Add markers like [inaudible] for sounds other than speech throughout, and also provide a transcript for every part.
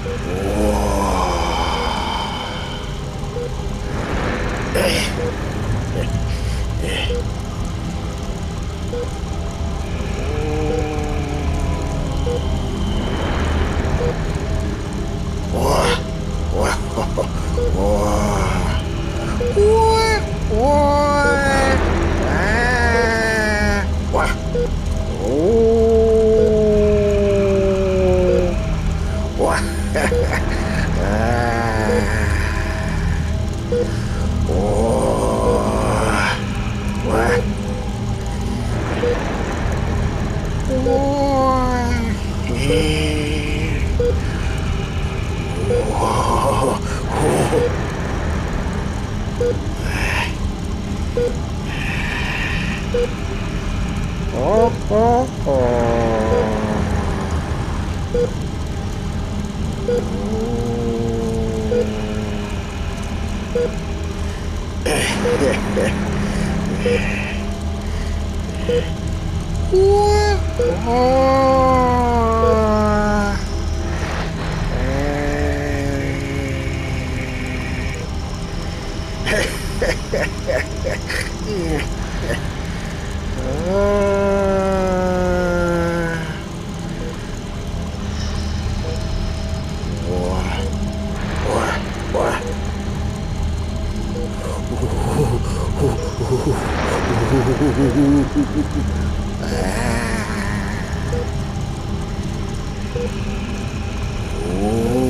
Wow. Oh. [laughs] Oh. [laughs]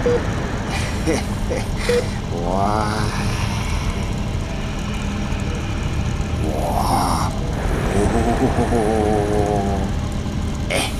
[laughs] わあおおえっ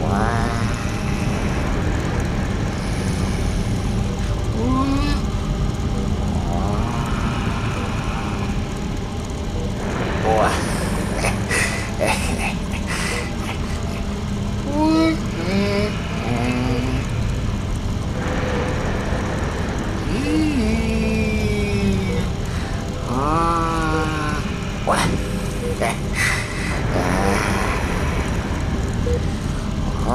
wow. Ooh.